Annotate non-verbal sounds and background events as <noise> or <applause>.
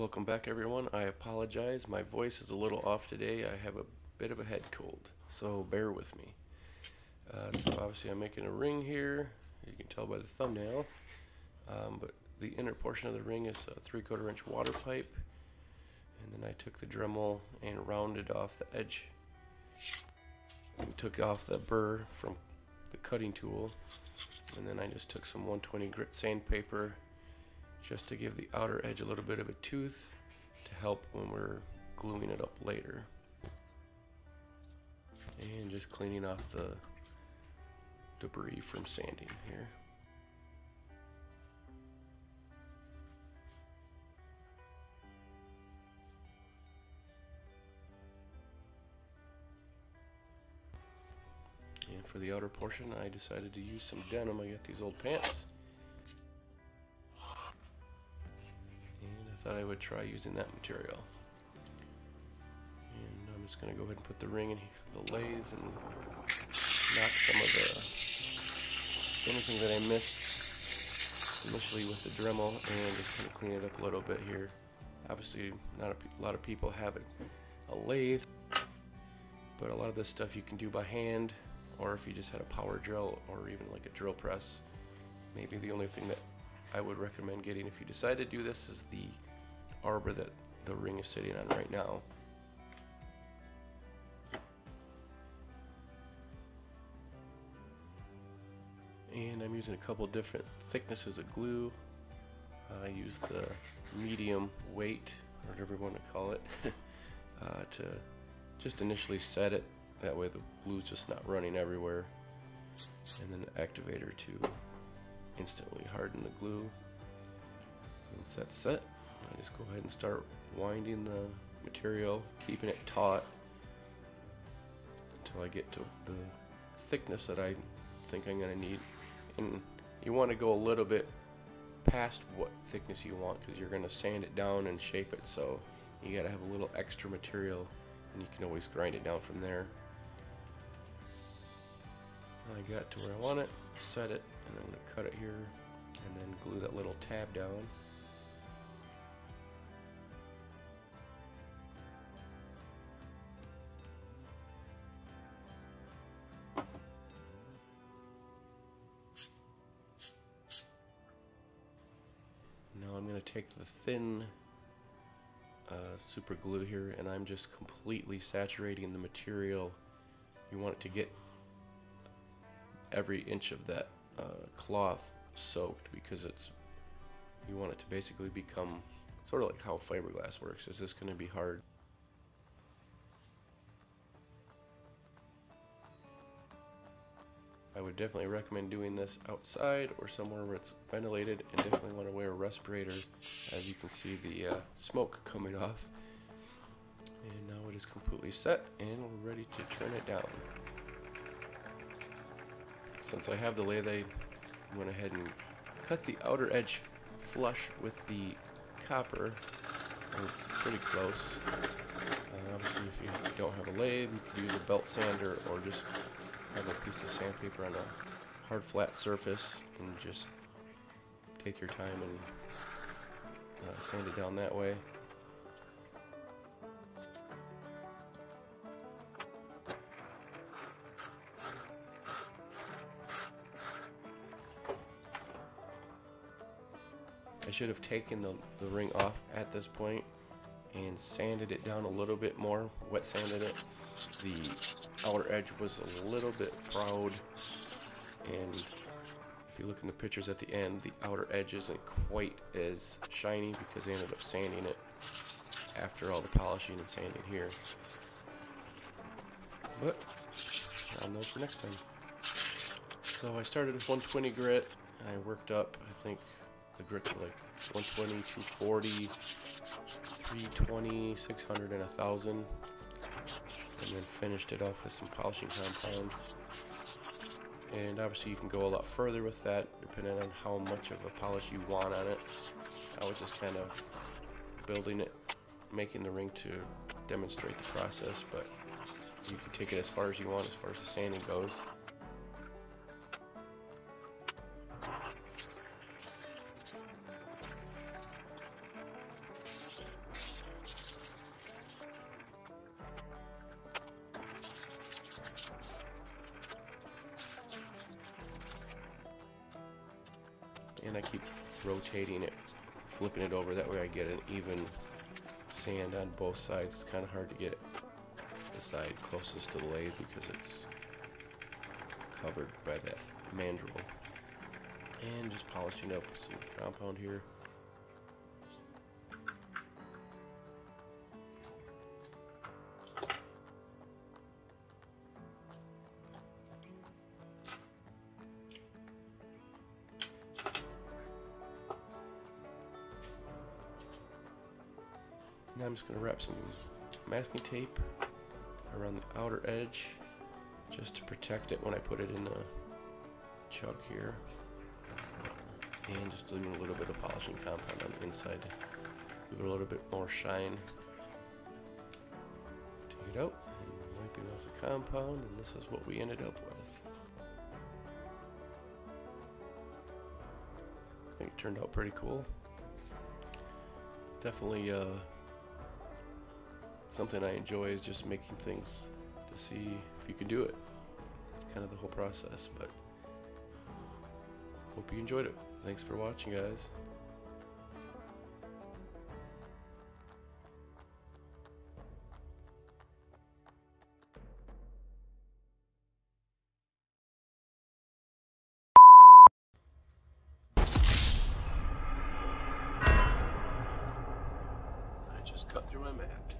Welcome back everyone. I apologize. My voice is a little off today. I have a bit of a head cold, so bear with me. Uh, so obviously I'm making a ring here. You can tell by the thumbnail. Um, but the inner portion of the ring is a three quarter inch water pipe. And then I took the Dremel and rounded off the edge. And took off the burr from the cutting tool. And then I just took some 120 grit sandpaper just to give the outer edge a little bit of a tooth to help when we're gluing it up later. And just cleaning off the debris from sanding here. And for the outer portion, I decided to use some denim. I got these old pants. Thought I would try using that material. And I'm just going to go ahead and put the ring in the lathe and knock some of the anything that I missed initially with the Dremel and just kind of clean it up a little bit here. Obviously, not a, a lot of people have a, a lathe, but a lot of this stuff you can do by hand, or if you just had a power drill or even like a drill press. Maybe the only thing that I would recommend getting if you decide to do this is the arbor that the ring is sitting on right now. And I'm using a couple different thicknesses of glue. I use the medium weight, or whatever you want to call it, <laughs> uh, to just initially set it. That way the glue's just not running everywhere. And then the activator to instantly harden the glue. Once that's set, I just go ahead and start winding the material, keeping it taut until I get to the thickness that I think I'm going to need. And you want to go a little bit past what thickness you want because you're going to sand it down and shape it. So you got to have a little extra material and you can always grind it down from there. I got to where I want it, set it, and I'm going to cut it here and then glue that little tab down. To take the thin uh, super glue here and I'm just completely saturating the material. You want it to get every inch of that uh, cloth soaked because it's you want it to basically become sort of like how fiberglass works. Is this going to be hard? I would definitely recommend doing this outside or somewhere where it's ventilated and definitely want to wear a respirator as you can see the uh, smoke coming off. And now it is completely set and we're ready to turn it down. Since I have the lathe, I went ahead and cut the outer edge flush with the copper, pretty close. Uh, obviously if you don't have a lathe, you could use a belt sander or just have a piece of sandpaper on a hard flat surface and just take your time and uh, sand it down that way. I should have taken the, the ring off at this point and sanded it down a little bit more, wet sanded it. The outer edge was a little bit proud and if you look in the pictures at the end, the outer edge isn't quite as shiny because they ended up sanding it after all the polishing and sanding here. But I'll know for next time. So I started with 120 grit. I worked up, I think the grits were like 120, 240, 320, 600, and 1000. And then finished it off with some polishing compound. And obviously you can go a lot further with that depending on how much of a polish you want on it. I was just kind of building it, making the ring to demonstrate the process, but you can take it as far as you want as far as the sanding goes. And I keep rotating it, flipping it over. That way I get an even sand on both sides. It's kind of hard to get the side closest to the lathe because it's covered by that mandrel. And just polishing up with some compound here. Now I'm just going to wrap some masking tape around the outer edge just to protect it when I put it in the chuck here. And just doing a little bit of polishing compound on the inside to give it a little bit more shine. Take it out and wiping off the compound and this is what we ended up with. I think it turned out pretty cool. It's definitely uh, something I enjoy is just making things to see if you can do it. It's kind of the whole process, but hope you enjoyed it. Thanks for watching, guys. I just cut through my mat.